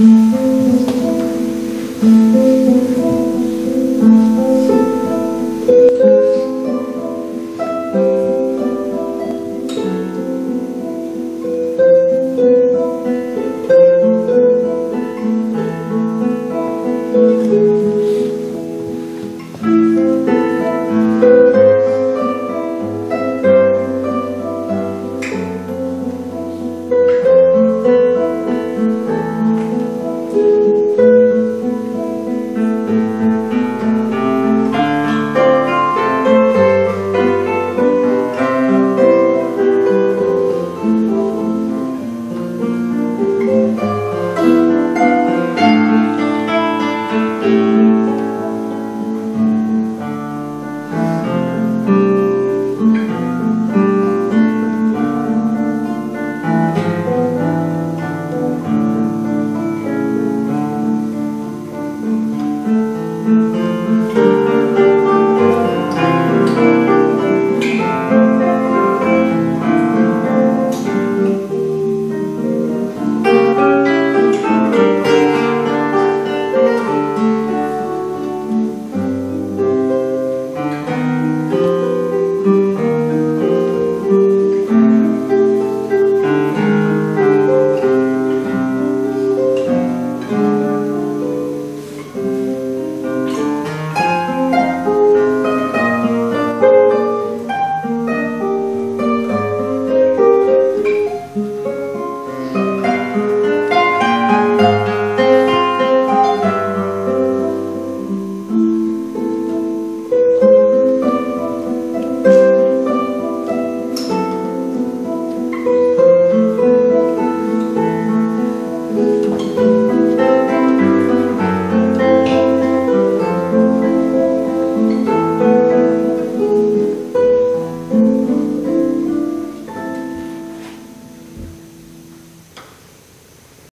うん